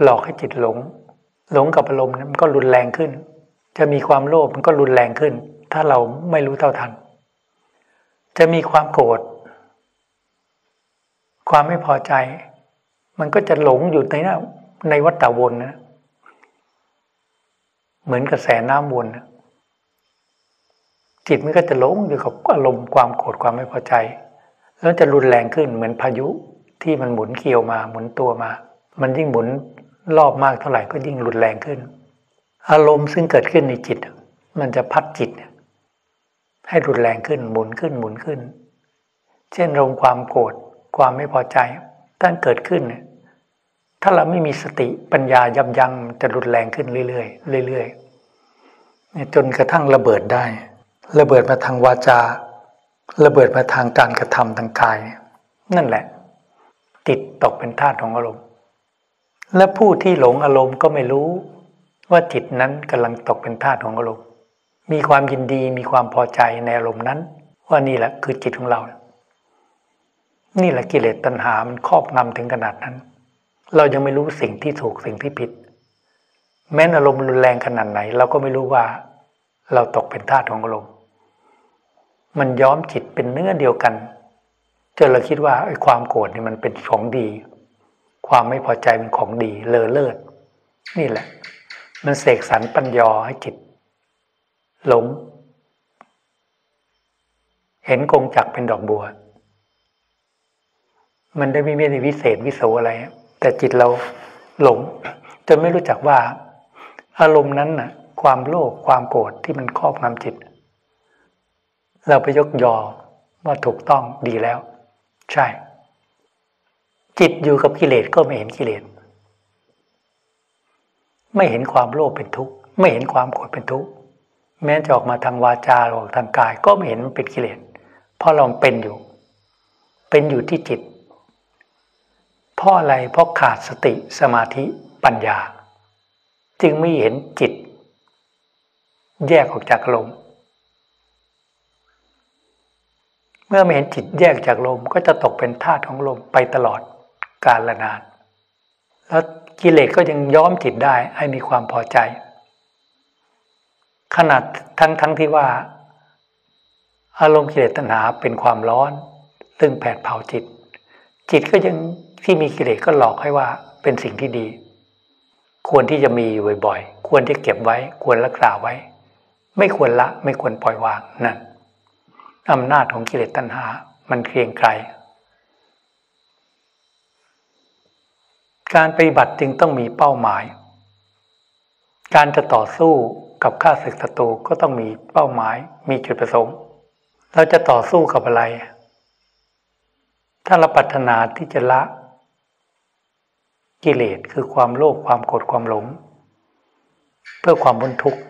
หลอกให้จิตหลง หลงกับอารมณ์มันก็รุนแรงขึ้น จะมีความโลภมันก็รุนแรงขึ้น ถ้าเราไม่รู้เท่าทัน จะมีความโกรธ ความไม่พอใจ มันก็จะหลงอยู่ในนะในวัฏวนนะ เหมือนกระแสน้ำวนนะจิตมันก็จะหลงอยู่กับอารมณ์ความโกรธความไม่พอใจ แล้วจะรุนแรงขึ้นเหมือนพายุที่มันหมุนเกี่ยวมาหมุนตัวมา มันยิ่งหมุนรอบมากเท่าไหร่ก็ยิ่งรุนแรงขึ้น อารมณ์ซึ่งเกิดขึ้นในจิต มันจะพัดจิต ให้รุนแรงขึ้นหมุนขึ้นหมุนขึ้น เช่นลมความโกรธ ความไม่พอใจท่านเกิดขึ้น ถ้าเราไม่มีสติปัญญายับยั้งจะรุนแรงขึ้นเรื่อยๆเรื่อยๆจนกระทั่งระเบิดได้ ระเบิดมาทางวาจา ระเบิดมาทางการกระทำทางกาย นั่นแหละ ติดตกเป็นธาตุของอารมณ์ และผู้ที่หลงอารมณ์ก็ไม่รู้ ว่าจิตนั้นกำลังตกเป็นธาตุของอารมณ์มีความยินดีมีความพอใจในอารมณ์นั้น ว่านี่แหละคือจิตของเรา นี่แหละกิเลสตัณหามันครอบงำถึงขนาดนั้น เรายังไม่รู้สิ่งที่ถูกสิ่งที่ผิด แม้อารมณ์รุนแรงขนาดไหน เราก็ไม่รู้ว่า เราตกเป็นทาสของอารมณ์มันย้อมจิตเป็นเนื้อเดียวกันจนเราคิดว่าไอ้ความโกรธนี่มันเป็นของดี ความไม่พอใจเป็นของดี เลอเลิศนี่แหละ มันเสกสรรปัญญาให้จิต หลง เห็นกงจักเป็นดอกบัว มันได้ไม่ได้วิเศษวิโสอะไร แต่จิตเราหลงจนไม่รู้จักว่า อารมณ์นั้นน่ะ ความโลภความโกรธที่มันครอบงำจิต เราไปยกยอว่าถูกต้องดีแล้ว ใช่ จิตอยู่กับกิเลสก็ไม่เห็นกิเลสไม่เห็นความโลภเป็นทุกข์ไม่เห็นความโกรธเป็นทุกข์แม้จะออกมาทางวาจาหรือทางกาย ก็ไม่เห็นมันเป็นกิเลสเพราะเราเป็นอยู่ เป็นอยู่ที่จิต เพราะอะไรเพราะขาดสติสมาธิปัญญา จึงไม่เห็นจิต แยกออกจากลม เมื่อไม่เห็นจิตแยกจากลมก็จะตกเป็นธาตุของลมไปตลอดกาลนาน แล้วกิเลสก็ยังย้อมจิตได้ให้มีความพอใจ ขนาดทั้งทั้งที่ว่า อารมณ์กิเลสตัณหาเป็นความร้อน ซึ่งแผดเผาจิต จิตก็ยัง ที่มีกิเลสก็หลอกให้ว่าเป็นสิ่งที่ดี ควรที่จะมีอยู่บ่อยๆ ควรที่เก็บไว้ ควรรักษาไว้ ไม่ควรละ ไม่ควรปล่อยวางนั่นอำนาจของกิเลสตัณหา มันเกรียงไกรการปฏิบัติจึงต้องมีเป้าหมาย การจะต่อสู้กับข้าศึกศัตรูก็ต้องมีเป้าหมาย มีจุดประสงค์ เราจะต่อสู้กับอะไร ถ้าเราปรารถนาที่จะละ กิเลสคือความโลภความโกรธความหลง เพื่อความบนทุกข์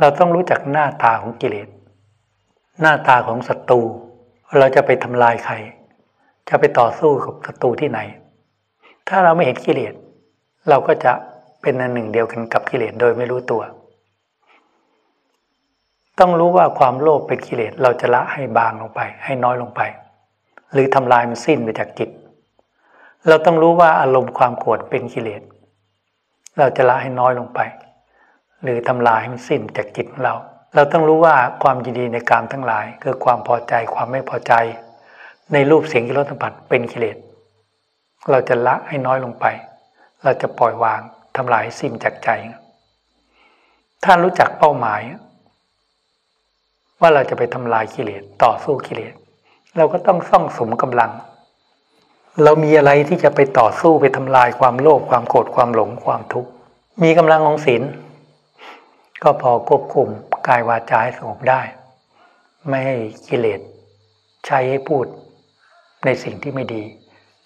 เราต้องรู้จักหน้าตาของกิเลส หน้าตาของศัตรูเราจะไปทำลายใคร จะไปต่อสู้กับศัตรูที่ไหน ถ้าเราไม่เห็นกิเลส เราก็จะเป็นอันหนึ่งเดียวกันกับกิเลสโดยไม่รู้ตัว ต้องรู้ว่าความโลภเป็นกิเลสเราจะละให้บางลงไป ให้น้อยลงไป หรือทำลายมันสิ้นไปจากจิต เราต้องรู้ว่าอารมณ์ความโกรธเป็นกิเลส เราจะละให้น้อยลงไป หรือทำลายให้มันสิ้นจากจิตของเรา เราต้องรู้ว่าความยินดีในกามทั้งหลาย คือความพอใจความไม่พอใจ ในรูปเสียงกิรสสัมผัสเป็นกิเลส เราจะละให้น้อยลงไป เราจะปล่อยวางทำลายสิ้นจากใจ ถ้ารู้จักเป้าหมาย ว่าเราจะไปทำลายกิเลสต่อสู้กิเลส เราก็ต้องซ่องสมกำลัง เรามีอะไรที่จะไปต่อสู้ไปทำลายความโลภความโกรธความหลงความทุกข์มีกำลังของศีลก็พอควบคุมกายวาจาให้สงบได้ ไม่ให้กิเลสใช้ให้พูดในสิ่งที่ไม่ดี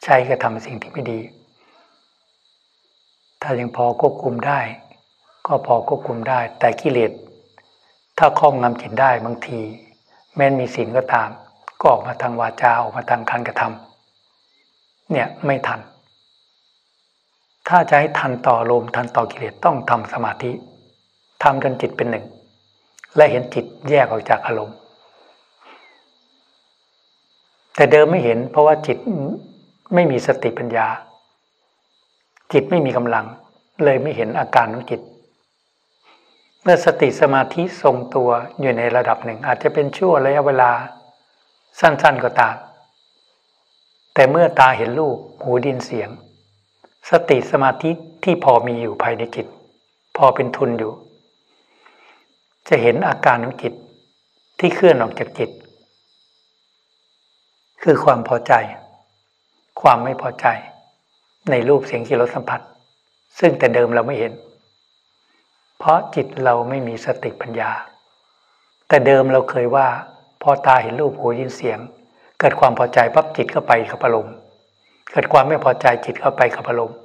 ใช้กระทำสิ่งที่ไม่ดี ถ้ายังพอควบคุมได้ ก็พอควบคุมได้ แต่กิเลสถ้าครอบงำจิตได้บางที แม้นมีศีลก็ตาม ก็ออกมาทางวาจาออกมาทางการกระทำ เนี่ยไม่ทัน ถ้าจะให้ทันต่อลมทันต่อกิเลสต้องทำสมาธิทำจนจิตเป็นหนึ่ง และเห็นจิตแยกออกจากอารมณ์ แต่เดิมไม่เห็น เพราะว่าจิตไม่มีสติปัญญา จิตไม่มีกำลัง เลยไม่เห็นอาการของจิต เมื่อสติสมาธิทรงตัวอยู่ในระดับหนึ่ง อาจจะเป็นชั่วระยะเวลาสั้น ๆก็ตาม แต่เมื่อตาเห็นรูปหูดินเสียง สติสมาธิที่พอมีอยู่ภายในจิต พอเป็นทุนอยู่ จะเห็นอาการของจิตที่เคลื่อนออกจากจิต คือความพอใจ ความไม่พอใจ ในรูปเสียงกลิ่นรสสัมผัส ซึ่งแต่เดิมเราไม่เห็น เพราะจิตเราไม่มีสติปัญญา แต่เดิมเราเคยว่า พอตาเห็นรูปหูยินเสียง กิดความพอใจปั๊บจิตเข้าไปกับอารมณ์เกิดความไม่พอใจจิตเข้าไปกับอารมณ์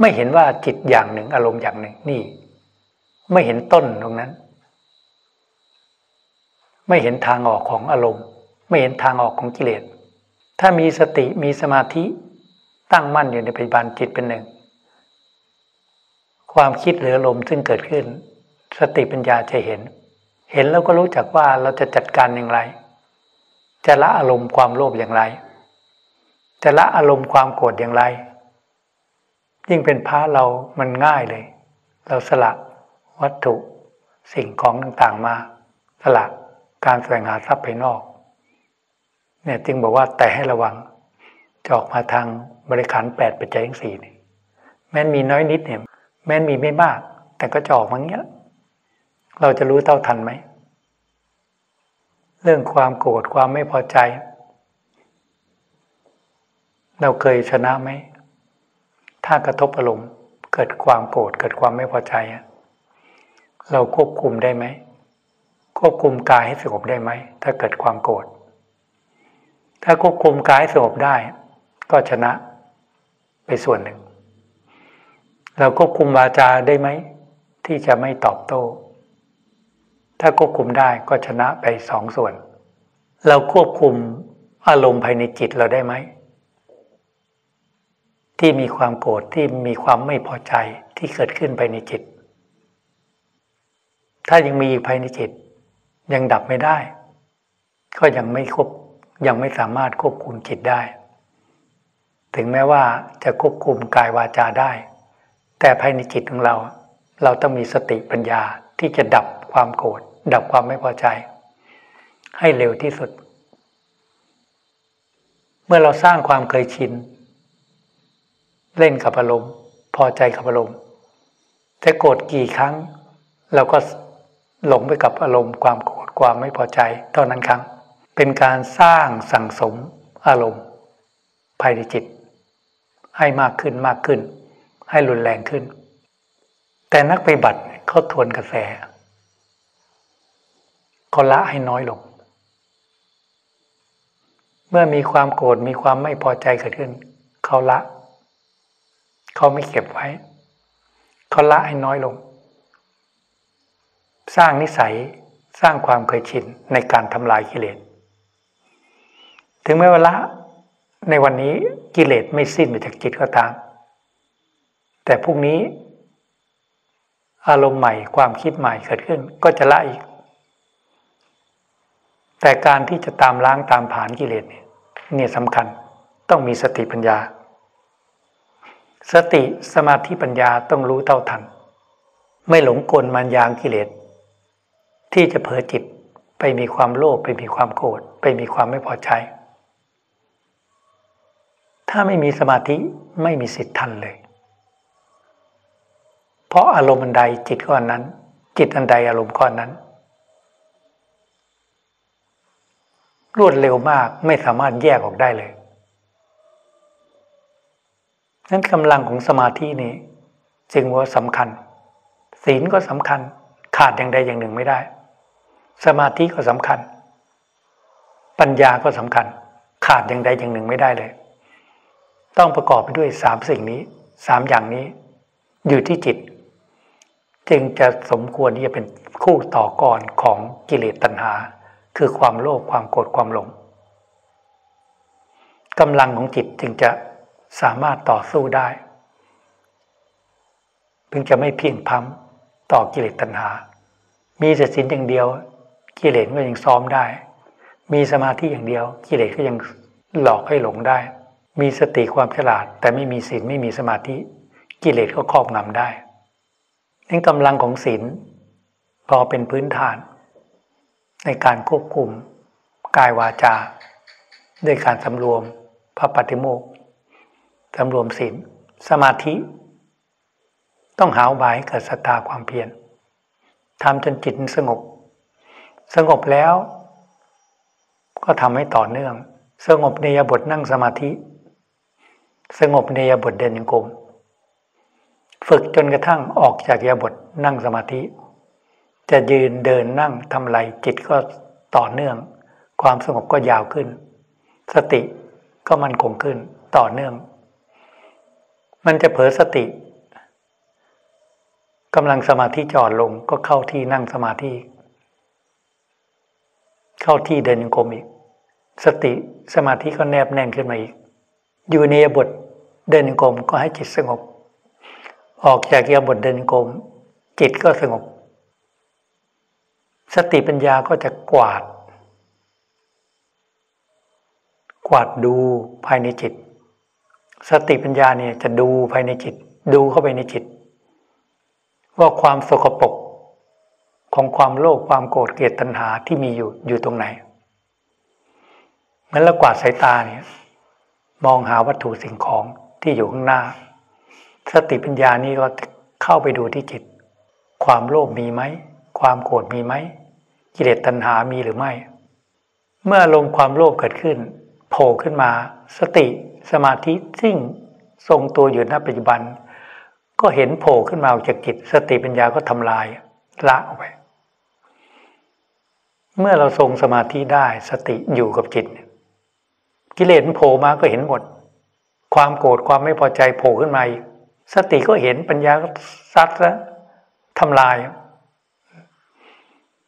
ไม่เห็นว่าจิตอย่างหนึ่งอารมณ์อย่างหนึ่งนี่ ไม่เห็นต้นตรงนั้น ไม่เห็นทางออกของอารมณ์ ไม่เห็นทางออกของกิเลสถ้ามีสติมีสมาธิตั้งมั่นอยู่ในปัจจุบันจิตเป็นหนึ่ง ความคิดหรืออารมณ์ซึ่งเกิดขึ้น สติปัญญาจะเห็น เห็นแล้วก็รู้จักว่าเราจะจัดการอย่างไร จะละอารมณ์ความโลภอย่างไร จะละอารมณ์ความโกรธอย่างไร ยิ่งเป็นพระเรามันง่ายเลย เราสละวัตถุสิ่งของต่างๆมา สละการแสวงหาทรัพย์ภายนอก เนี่ยจึงบอกว่าแต่ให้ระวังจะออกมาทางบริขารแปดปัจจัยทั้งสี่เนี่ยแม้นมีน้อยนิดเนี่ยแม้นมีไม่มาก แต่ก็จะออกมาเงี้ย เราจะรู้เท่าทันไหม เรื่องความโกรธความไม่พอใจ เราเคยชนะไหม ถ้ากระทบอารมณ์เกิดความโกรธเกิดความไม่พอใจ เราควบคุมได้ไหม ควบคุมกายให้สงบได้ไหม ถ้าเกิดความโกรธถ้าควบคุมกายสงบได้ ก็ชนะไปส่วนหนึ่ง เราควบคุมวาจาได้ไหม ที่จะไม่ตอบโต้ ถ้าควบคุมได้ก็ชนะไปสองส่วน เราควบคุมอารมณ์ภายในจิตเราได้ไหม ที่มีความโกรธที่มีความไม่พอใจที่เกิดขึ้นภายในจิต ถ้ายังมีภายในจิต ยังดับไม่ได้ ก็ยังไม่ควบยังไม่สามารถควบคุมจิตได้ ถึงแม้ว่าจะควบคุมกายวาจาได้ แต่ภายในจิตของเรา เราต้องมีสติปัญญาที่จะดับ ความโกรธดับความไม่พอใจ ให้เร็วที่สุด เมื่อเราสร้างความเคยชิน เล่นกับอารมณ์ พอใจกับอารมณ์จะโกรธกี่ครั้ง เราก็หลงไปกับอารมณ์ความโกรธความไม่พอใจ เท่านั้นครั้ง เป็นการสร้างสั่งสมอารมณ์ ภายในจิต ให้มากขึ้นมากขึ้น ให้รุนแรงขึ้น แต่นักปฏิบัติเขาทวนกระแส เขาละให้น้อยลง เมื่อมีความโกรธมีความไม่พอใจเกิดขึ้น เขาละ เขาไม่เก็บไว้ เขาละให้น้อยลง สร้างนิสัยสร้างความเคยชินในการทำลายกิเลส ถึงแม้ว่าละในวันนี้กิเลสไม่สิ้นไปจากจิตก็ตาม แต่พรุ่งนี้ อารมณ์ใหม่ความคิดใหม่เกิดขึ้นก็จะละอีก แต่การที่จะตามล้างตามผ่านกิเลสเนี่ยเนี่ยสำคัญต้องมีสติปัญญา สติสมาธิปัญญาต้องรู้เท่าทัน ไม่หลงกลมันยางกิเลส ที่จะเผลอจิตไปมีความโลภไปมีความโกรธไปมีความไม่พอใจ ถ้าไม่มีสมาธิไม่มีสิทธิ์ทันเลย เพราะอารมณ์อันใดจิตก้อนนั้น จิตอันใดอารมณ์ก้อนนั้น รวดเร็วมากไม่สามารถแยกออกได้เลยนั้นกำลังของสมาธินี้ จึงว่าสำคัญ ศีลก็สำคัญ ขาดอย่างใดอย่างหนึ่งไม่ได้ สมาธิก็สำคัญ ปัญญาก็สำคัญ ขาดอย่างใดอย่างหนึ่งไม่ได้เลย ต้องประกอบไปด้วยสามสิ่งนี้สามอย่างนี้ อยู่ที่จิต จึงจะสมควรที่จะเป็นคู่ต่อกรของกิเลสตัณหา คือความโลภความโกรธความหลงกำลังของจิตจึงจะสามารถต่อสู้ได้พึงจะไม่เพียงพัมต่อกิเลสตัณหา มีสติอย่างเดียว กิเลสก็ยังซ้อมได้ มีสมาธิอย่างเดียว กิเลสก็ยังหลอกให้หลงได้ มีสติความฉลาด แต่ไม่มีศีลไม่มีสมาธิ กิเลสก็ครอบงำได้นั่นกำลังของศีลพอเป็นพื้นฐาน ในการควบคุมกายวาจา ด้วยการสำรวมพระปฏิโมกสำรวมศีลสมาธิ ต้องหาบายเกิดศรัทธาความเพียรทำจนจิตสงบ สงบแล้ว ก็ทำให้ต่อเนื่อง สงบในยบทนั่งสมาธิ สงบในยบทเดินยังกรมฝึกจนกระทั่งออกจากยบทนั่งสมาธิ จะยืนเดินนั่งทำไรจิตก็ต่อเนื่อง ความสงบก็ยาวขึ้น สติก็มันคงขึ้นต่อเนื่อง มันจะเผลอสติกำลังสมาธิจอดลงก็เข้าที่นั่งสมาธิ เข้าที่เดินกรมอีก สติสมาธิก็แนบแน่นขึ้นมาอีก อยู่ในบทเดินกรมก็ให้จิตสงบ ออกจากยาบทเดินกรมจิตก็สงบ สติปัญญาก็จะกวาด กวาดดูภายในจิต สติปัญญาเนี่ยจะดูภายในจิต ดูเข้าไปในจิต ว่าความสกปรกของความโลภความโกรธเกลียดตัณหาที่มีอยู่อยู่ตรงไหนงั้นแล้วกวาดสายตาเนี่ยมองหาวัตถุสิ่งของที่อยู่ข้างหน้า สติปัญญานี้ก็เข้าไปดูที่จิต ความโลภมีไหม ความโกรธมีไหม กิเลสตัณหามีหรือไม่ เมื่อลมความโลภเกิดขึ้นโผล่ขึ้นมา สติสมาธิซึ่งทรงตัวอยู่ณปัจจุบัน ก็เห็นโผล่ขึ้นมาออกจากจิต สติปัญญาก็ทำลายละออกไป เมื่อเราทรงสมาธิได้สติอยู่กับจิต กิเลสมันโผล่มาก็เห็นหมด ความโกรธความไม่พอใจโผล่ขึ้นมาสติก็เห็นปัญญาก็ซัดแล้วทำลาย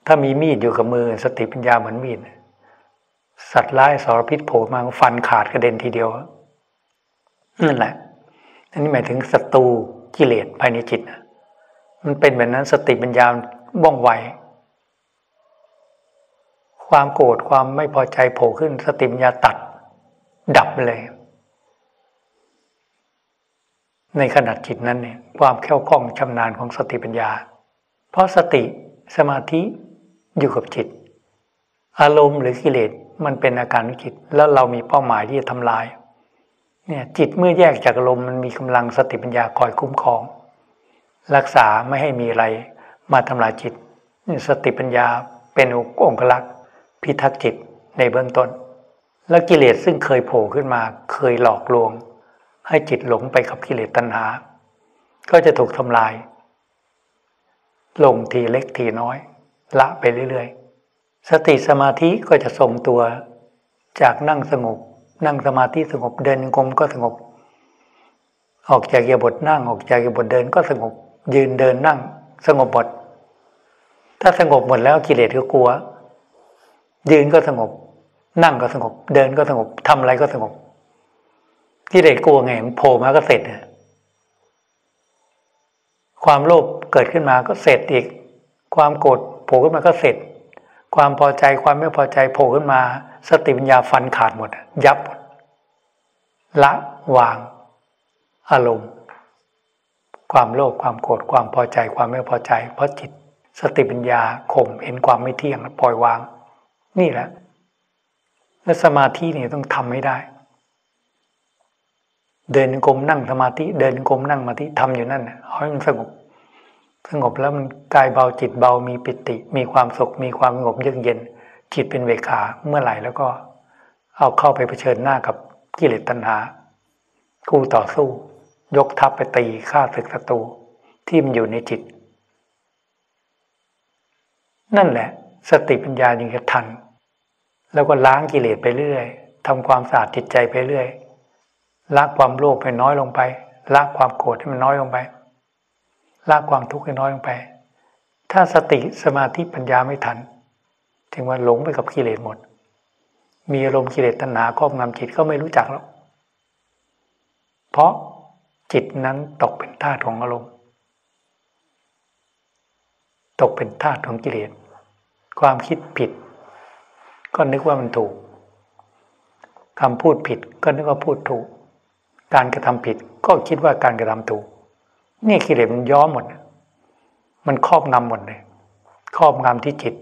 ถ้ามีมีดอยู่กับมือสติปัญญาเหมือนมีด สัตว์ร้ายสารพิษโผล่มาฟันขาดกระเด็นทีเดียวนั่นแหละ อันนี้หมายถึงศัตรูกิเลสภายในจิตมันเป็นแบบนั้นสติปัญญาว่องไว ความโกรธความไม่พอใจโผล่ขึ้น สติปัญญาตัด ดับเลย ในขณะจิตนั้นเนี่ยความแข็งคล่องชำนาญของสติปัญญา เพราะสติสมาธิ อยู่กับจิต อารมณ์หรือกิเลสมันเป็นอาการวิจิต แล้วเรามีเป้าหมายที่จะทำลายเนี่ยจิตเมื่อแยกจากลมณ์มันมีกำลังสติปัญญาคอยคุ้มครอง รักษาไม่ให้มีอะไรมาทำลายจิต สติปัญญาเป็นองค์ลักษณ์พิทักษ์จิตในเบื้องต้น แล้วกิเลสซึ่งเคยโผล่ขึ้นมาเคยหลอกลวง ให้จิตหลงไปกับกิเลสตัณหา ก็จะถูกทำลาย ลงทีเล็กทีน้อย ละไปเรื่อยๆ สติสมาธิก็จะทรงตัวจากนั่งสงบ นั่งสมาธิสงบเดินกรมก็สงบ ออกจากยาบทนั่งออกจากยาบทเดินก็สงบ ยืนเดินนั่ง สงบหมดถ้าสงบหมดแล้วกิเลสก็กลัว ยืนก็สงบ นั่งก็สงบ เดินก็สงบทำอะไรก็สงบกิเลสกลัวไงโผล่มาก็เสร็จความโลภเกิดขึ้นมาก็เสร็จอีก ความโกรธ โผล่ขึ้นมาก็เสร็จ ความพอใจความไม่พอใจโผล่ขึ้นมา สติปัญญาฟันขาดหมด ยับ ละวาง อารมณ์ ความโลภความโกรธความพอใจความไม่พอใจ เพราะจิต สติปัญญาข่มเห็นความไม่เที่ยงปล่อยวาง นี่แหละและสมาธินี่ต้องทำให้ได้ เดินกลมนั่งสมาธิ เดินกลมนั่งสมาธิทำอยู่นั่นเอาให้มันสงบ สงบแล้วมันกายเบาจิตเบามีปิติ มีความสุข มีความสงบเยือกเย็น จิตเป็นเวขาเมื่อไหร่แล้วก็ เอาเข้าไปเผชิญหน้ากับกิเลสตัณหาคู่ต่อสู้ ยกทัพไปตีฆ่าศึกศัตรูที่มันอยู่ในจิต นั่นแหละ สติปัญญาจึงจะทัน แล้วก็ล้างกิเลสไปเรื่อยทำความสะอาดจิตใจไปเรื่อยละความโลภให้น้อยลงไปละความโกรธให้มันน้อยลงไป ละความทุกข์ให้น้อยลงไป ถ้าสติสมาธิปัญญาไม่ทัน ถึงว่าหลงไปกับกิเลสหมด มีอารมณ์กิเลสตัณหาครอบงำจิตก็ไม่รู้จักแล้วเพราะจิตนั้นตกเป็นทาสของอารมณ์ ตกเป็นทาสของกิเลสความคิดผิด ก็นึกว่ามันถูกคำพูดผิดก็นึกว่าพูดถูก การกระทำผิดก็คิดว่าการกระทำถูก นี่กิเลสมันย้อมหมด มันครอบงำหมดเลย ครอบงำที่จิต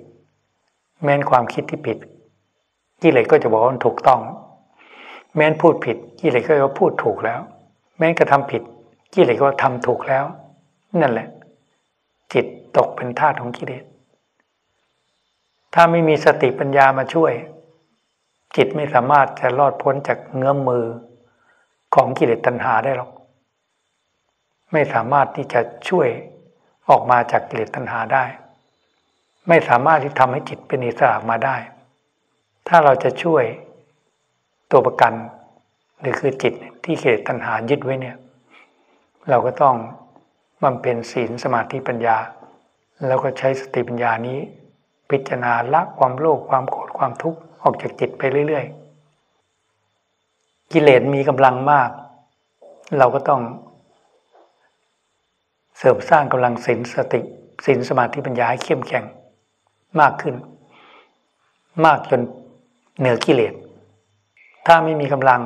แม้นความคิดที่ผิด กิเลสก็จะบอกว่ามันถูกต้อง แม้นพูดผิด กิเลสก็จะพูดถูกแล้ว แม้นกระทำผิด กิเลสก็ทำถูกแล้ว นั่นแหละ จิตตกเป็นทาสของกิเลส ถ้าไม่มีสติปัญญามาช่วย จิตไม่สามารถจะรอดพ้นจากเงื้อมมือของกิเลสตัณหาได้หรอก ไม่สามารถที่จะช่วยออกมาจากกิเลสตัณหาได้ ไม่สามารถที่ทำให้จิตเป็นอิสระมาได้ ถ้าเราจะช่วยตัวประกัน หรือคือจิตที่กิเลสตัณหายึดไว้เนี่ย เราก็ต้องมันเป็นศีลสมาธิปัญญา แล้วก็ใช้สติปัญญานี้ พิจารณาละความโลภความโกรธความทุกข์ออกจากจิตไปเรื่อย ๆ กิเลสมีกำลังมาก เราก็ต้อง เสริมสร้างกำลังศีลสติศีลสมาธิปัญญาให้เข้มแข็งมากขึ้น มากจนเหนือกิเลส ถ้าไม่มีกำลัง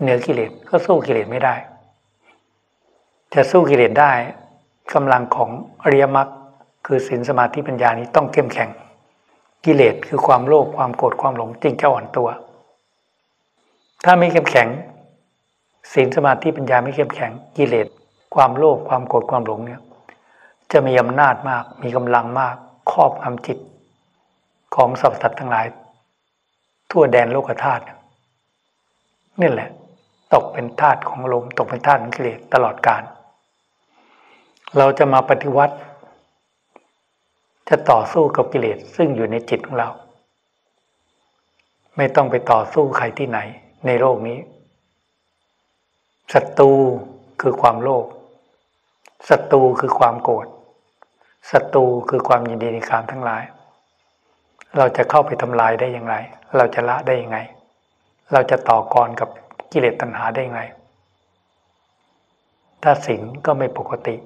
เหนือกิเลสก็สู้กิเลสไม่ได้ จะสู้กิเลสได้กำลังของอริยมรรคคือศีลสมาธิปัญญานี้ต้องเข้มแข็ง กิเลสคือความโลภความโกรธความหลงจึงจะอ่อนตัว ถ้าไม่เข้มแข็งศีลสมาธิปัญญาไม่เข้มแข็งกิเลส ความโลภความโกรธความหลงเนี่ยจะมีอำนาจมาก มีกำลังมากครอบงำจิต ของสรรพสัตว์ทั้งหลาย ทั่วแดนโลกธาตุนี่แหละ ตกเป็นธาตุของลมตกเป็นธาตุของกิเลสตลอดกาลเราจะมาปฏิวัติ จะต่อสู้กับกิเลสซึ่งอยู่ในจิตของเรา ไม่ต้องไปต่อสู้ใครที่ไหน ในโลกนี้ศัตรูคือความโลภ ศัตรูคือความโกรธศัตรูคือความยินดีในการทั้งหลาย เราจะเข้าไปทำลายได้อย่างไร เราจะละได้ยังไง เราจะต่อกรกับกิเลสตัณหาได้ยังไง ถ้าสิ่งก็ไม่ปกติ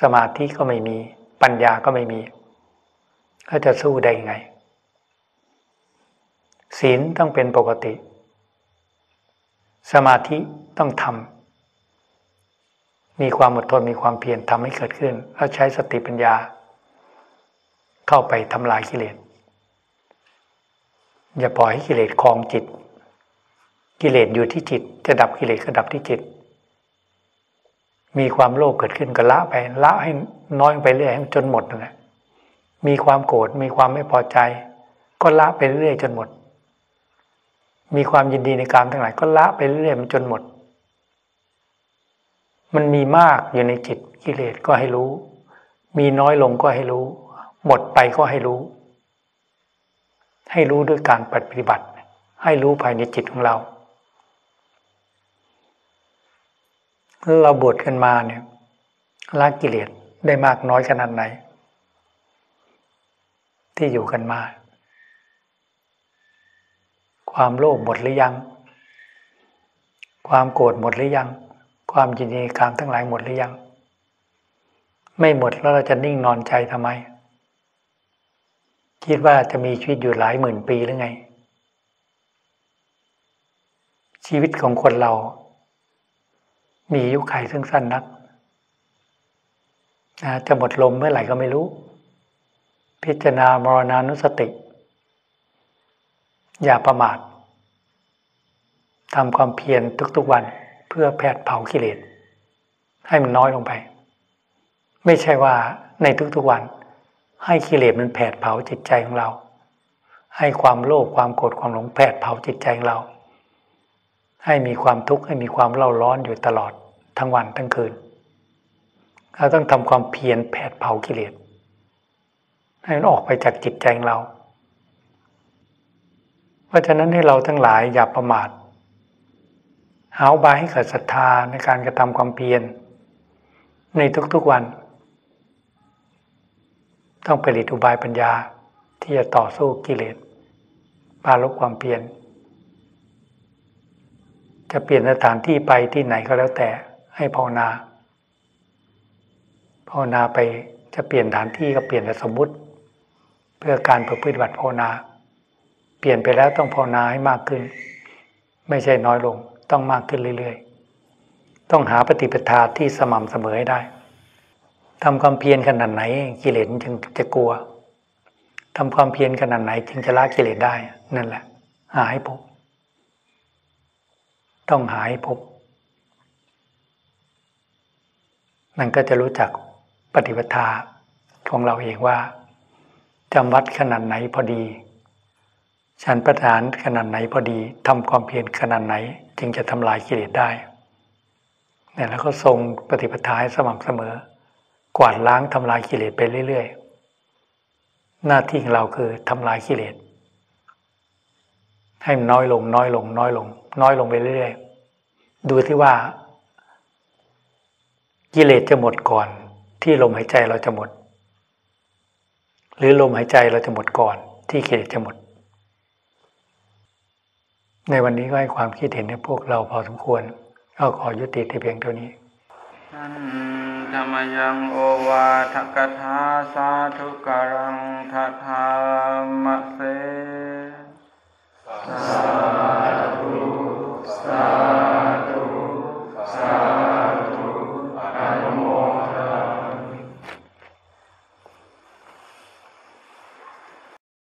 สมาธิก็ไม่มี ปัญญาก็ไม่มีเขาจะสู้ได้ยังไง ศีลต้องเป็นปกติ สมาธิต้องทำ มีความอดทนมีความเพียรทำให้เกิดขึ้น แล้วใช้สติปัญญา เข้าไปทำลายกิเลสอย่าปล่อยให้กิเลสคลองจิต กิเลสอยู่ที่จิต จะดับกิเลสก็ดับที่จิต มีความโลภเกิดขึ้นก็ละไปละให้น้อยไปเรื่อยจนหมดนั่นแหละมีความโกรธมีความไม่พอใจ ก็ละไปเรื่อยจนหมด มีความยินดีในการทั้งหลายก็ละไปเรื่อยมันจนหมด มันมีมากอยู่ในจิตกิเลสก็ให้รู้ มีน้อยลงก็ให้รู้ หมดไปก็ให้รู้ ให้รู้ด้วยการปฏิบัติ ให้รู้ภายในจิตของเรา เราบวชกันมาเนี่ยละกิเลสได้มากน้อยขนาดไหน ที่อยู่กันมา ความโลภหมดหรือยัง ความโกรธหมดหรือยัง ความยินดีกามทั้งหลายหมดหรือยัง ไม่หมดแล้วเราจะนิ่งนอนใจทำไม คิดว่าจะมีชีวิตอยู่หลายหมื่นปีหรือไง ชีวิตของคนเรา มีอายุขัยซึ่งสั้นนักจะหมดลมเมื่อไหร่ก็ไม่รู้ พิจารณามรณานุสติ อย่าประมาททำความเพียรทุกๆวัน พื่อแผดเผากิเลสให้มันน้อยลงไป ไม่ใช่ว่าในทุกๆวัน ให้กิเลสมันแผดเผาจิตใจของเรา ให้ความโลภความโกรธความหลงแผดเผาจิตใจของเรา ให้มีความทุกข์ให้มีความเล่าร้อนอยู่ตลอดทั้งวันทั้งคืนเราต้องทำความเพียรแผดเผากิเลสให้มันออกไปจากจิตใจของเรา เพราะฉะนั้นให้เราทั้งหลายอย่าประมาท หาบายให้เกิดศรัทธาในการกระทำความเพียรในทุกๆวัน ต้องผลิตอุบายปัญญาที่จะต่อสู้กิเลสปาลบความเปลี่ยนจะเปลี่ยนสถานที่ไปที่ไหนก็แล้วแต่ให้ภาวนาภาวนาไปจะเปลี่ยนสถานที่ก็เปลี่ยนแต่สมมุติ เพื่อการประพฤติบัติภาวนา เปลี่ยนไปแล้วต้องภาวนาให้มากขึ้น ไม่ใช่น้อยลง ต้องมากขึ้นเรื่อยๆ ต้องหาปฏิปทาที่สม่ำเสมอให้ได้ทำความเพียรขนาดไหนกิเลสจึงจะกลัวทำความเพียรขนาดไหนจึงจะละกิเลสได้นั่นแหละ หาให้พบ ต้องหาให้พบมันก็จะรู้จักปฏิปทาของเราเองว่าจำวัดขนาดไหนพอดี ฉันประทานขนาดไหนพอดีทำความเพียรขนาดไหน จึงจะทำลายกิเลสได้เนี่ยแล้วก็ทรงปฏิปทาให้สม่ำเสมอ กวาดล้างทำลายกิเลสไปเรื่อย ๆ หน้าที่ของเราคือทำลายกิเลสให้มันน้อยลง น้อยลง น้อยลง น้อยลงไปเรื่อยๆ ดูที่ว่า กิเลสจะหมดก่อน ที่ลมหายใจเราจะหมด หรือลมหายใจเราจะหมดก่อน ที่กิเลสจะหมด ในวันนี้ก็ให้ความคิดเห็นในพวกเราพอสมควร ก็ขอยุติที่เพียงเท่านี้ธรรมยังโอวาทกถาสาธุกรังทธามะเสสาธุสา